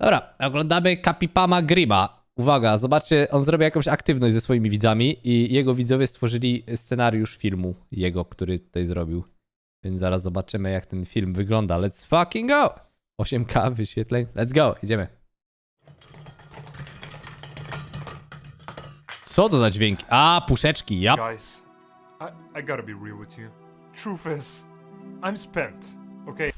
Dobra, oglądamy Kapipama Grima. Uwaga, zobaczcie, on zrobił jakąś aktywność ze swoimi widzami i jego widzowie stworzyli scenariusz filmu jego, który tutaj zrobił. Więc zaraz zobaczymy, jak ten film wygląda. Let's fucking go! 8K wyświetleń. Let's go, idziemy. Co to za dźwięki? A, puszeczki, ja. Guys, I, I gotta be real with you. Truth is, I'm spent, okay?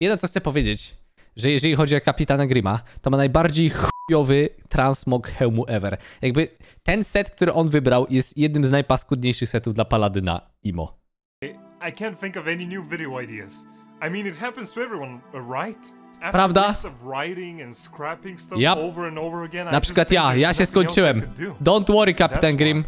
Jedno co chcę powiedzieć, że jeżeli chodzi o kapitana Grima, to ma najbardziej chujowy transmog hełmu ever. Jakby ten set, który on wybrał jest jednym z najpaskudniejszych setów dla Paladyna Imo. I can't think of any new video ideas. I mean, it happens to everyone, right? Prawda? Yep. I Na przykład ja, ja się skończyłem. Don't worry, kapitan That's Grim.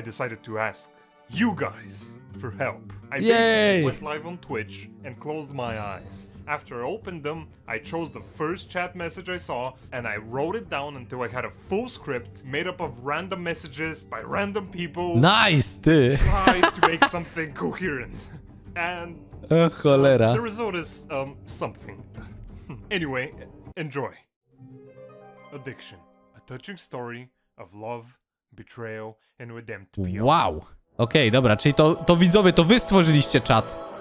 I decided to ask you guys for help. I Yay! basically went live on Twitch and closed my eyes. After I opened them, I chose the first chat message I saw and I wrote it down until I had a full script made up of random messages by random people. Nice, ty. Tried to make something coherent. And O cholera. the result is um something. anyway, enjoy. Addiction, a touching story of love, betrayal, and redemption. Wow. Okej, dobra, czyli to, to widzowie, to wy stworzyliście czat.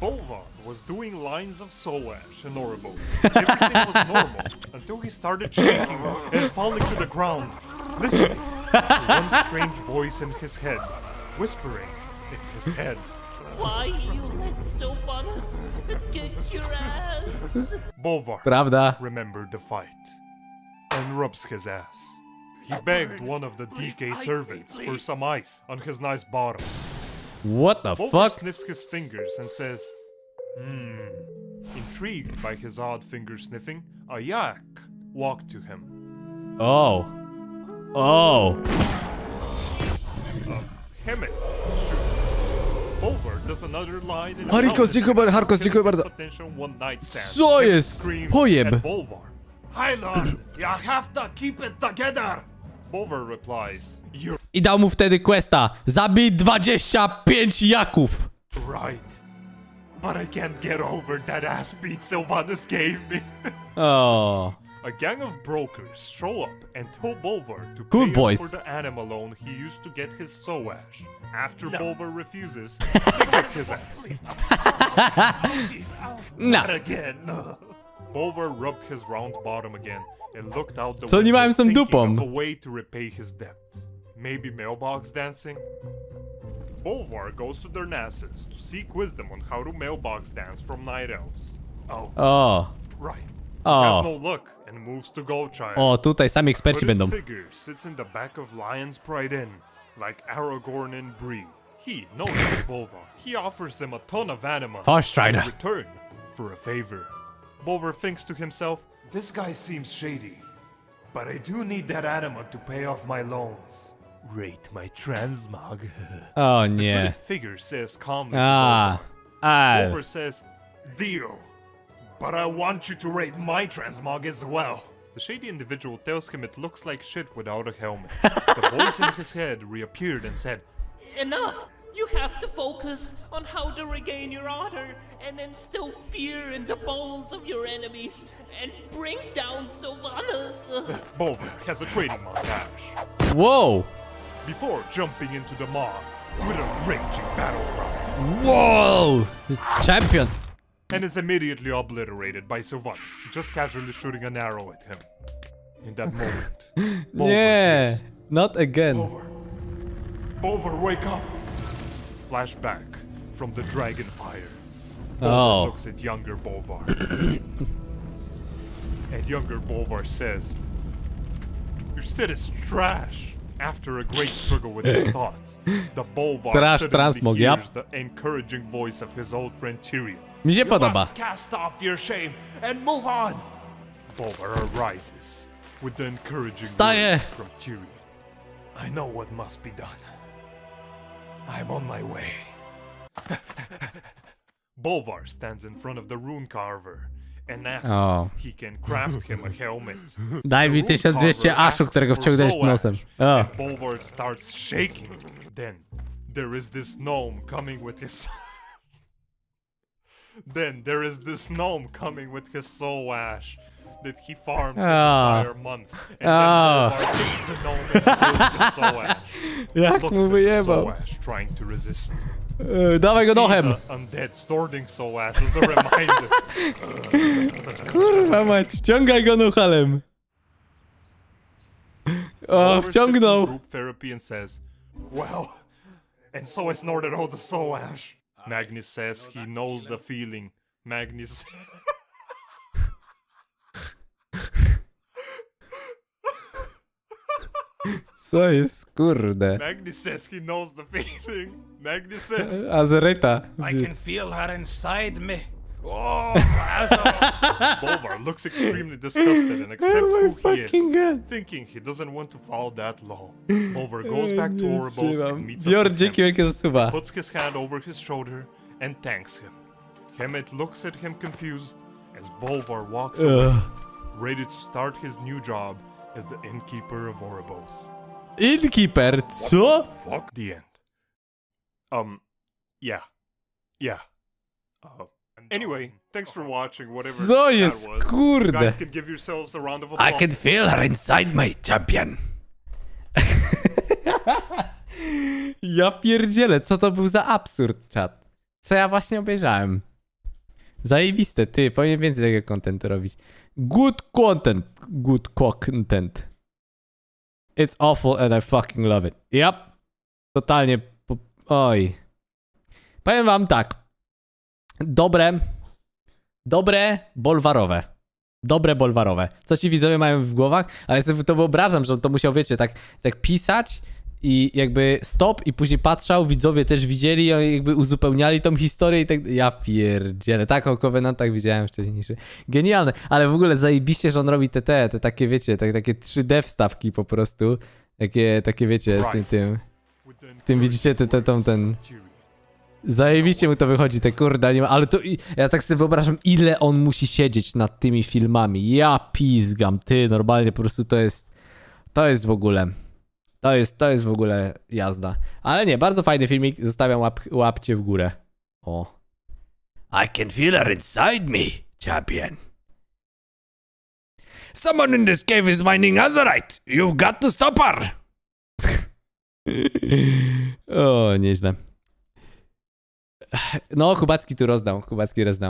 Bolvar was doing lines of soul ash and Oribos. Everything was normal until he started shaking and falling to the ground. Listening to one strange voice in his head, whispering in his head. Why you let Sylvanas kick your ass? Bolvar Prawda? remembered the fight and rubs his ass. He begged one of the DK servants for some ice on his nice bottom. What the Bolvar fuck? sniffs his fingers and says, Hmm. Intrigued by his odd finger sniffing, a yak walked to him. Oh. Oh. Hemet. Bolvar does another line in Harikos, dziękuję bardzo, Harkos, dziękuję bardzo. Potential one night stand. Co Hemet jest? screams Pojeb. at Bolvar. Hi Lord, you have to keep it together. Bolvar replies, You're I dał mu wtedy questa. Zabij 25 jaków. right. But I can't get over that ass beat Sylvanas gave me. O. A gang of brokers show up and tell Bolvar to Good pay boys. up for the anima loan he used to get his soul ash. After Bolvar refuses, they kick his ass. Oh. No. Not again. Bolvar rubbed his round bottom again and looked out the Co oni window mają z tą thinking dupą? of a way to repay his debt. Maybe mailbox dancing? Bolvar goes to Darnassus to seek wisdom on how to mailbox dance from Night Elves. Oh, O. right. O. Has oh. no luck and moves to Goldshire. O, oh, tutaj sami eksperci będą. figure sits in the back of Lion's Pride Inn, like Aragorn and Bree. He knows Bolvar. He offers him a ton of anima Farstrider. in return for a favor. Bolvar thinks to himself, this guy seems shady, but I do need that anima to pay off my loans. Rate my transmog. oh, yeah. Hooded figure says calmly to A. Bolvar. A. Says, Deal. But I want you to rate my transmog as well. The shady individual tells him it looks like shit without a helmet. the voice in his head reappeared and said, Enough! You have to focus on how to regain your honor and instill fear in the bowls of your enemies and bring down Sylvanas. Bolvar has a training montage. Whoa! Before jumping into the mob with a raging battle cry, Whoa! Champion. and is immediately obliterated by Sylvanas, just casually shooting an arrow at him. In that moment, Bolvar Nie. hears, Not again. Bolvar. Bolvar, wake up! Flashback from the dragon fire. Bolvar Oh. looks at younger Bolvar. and younger Bolvar says, Your Sid is trash. After a great struggle with his thoughts, the Bolvar Trash suddenly transmog, yep. the encouraging voice of his old friend Tirion. Mi się You podoba. must cast off your shame and move on. Bolvar arises with the encouraging words from Tirion. I know what must be done. I'm on my way. Bolvar stands in front of the rune carver and asks O. he can craft him a helmet. Daj mi The rune 1200 carver aszu, asks którego for wciągnąłeś soul nosem. ash, O. and Bolvar starts shaking. Then there is this gnome coming with his Then there is this gnome coming with his soul ash that he farmed his Ah. entire month. And Ah. then Bolvar takes the gnome and steals the soul ash. Jak Looks mu at the wyjebał. trying to resist. E, Dawaj go Sees nochem. undead storing soul ash as a reminder. Kurwa mać, wciągaj go nuchalem. O, Bolvar wciągnął. group therapy and says, Well, and so I snorted all the soul ash. Magni says he knows the feeling. Magnus. Co jest, kurde. Magni says he knows the feeling. Magni says. Azeryta. I can feel her inside me. Oh, Basil! Bolvar looks extremely disgusted and accepts Oh who he is, God. thinking he doesn't want to follow that low. Bolvar goes back to Nie Oribos and trzymam. meets up with dzięki Kemet, wielkie za suba. puts his hand over his shoulder and thanks him. Kemet looks at him confused as Bolvar walks away, ready to start his new job as the innkeeper of Ouroboros. Innkeeper, co? Fuck the end. Um, yeah, yeah. Uh, anyway, thanks for watching. Whatever Co that jest, was. You kurde? guys can give yourselves a round of I applause. can feel her inside my champion. ja pierdzielę, co to był za absurd, czat? Co ja właśnie obejrzałem? Zajebiste, ty, powinien więcej takiego contentu robić. Good content, good content. It's awful and I fucking love it. Yep. Totalnie, oj. Powiem wam tak. Dobre, dobre, bolwarowe dobre bolwarowe. Co ci widzowie mają w głowach, ale sobie to wyobrażam, że on to musiał, wiecie, tak, tak pisać i jakby stop i później patrzał, widzowie też widzieli, oni jakby uzupełniali tą historię i tak, ja pierdzielę, tak o Covenantach widziałem wcześniejszy. Genialne, ale w ogóle zajebiście, że on robi te, te, te takie, wiecie, tak, takie 3D wstawki po prostu, takie, takie wiecie, z tym, tym, tym widzicie, te, te, tą, ten. Zajebiście mu to wychodzi, te kurde anima, ale to ja tak sobie wyobrażam, ile on musi siedzieć nad tymi filmami. Ja pizgam, ty, normalnie po prostu to jest, to jest w ogóle, to jest, to jest w ogóle jazda. Ale nie, bardzo fajny filmik, zostawiam łap, łapcie w górę. O. I can feel her inside me, champion. Someone in this cave is mining azurite. You've got to stop her. o, nieźle. No, Kubacki tu rozdał. Kubacki rozdał.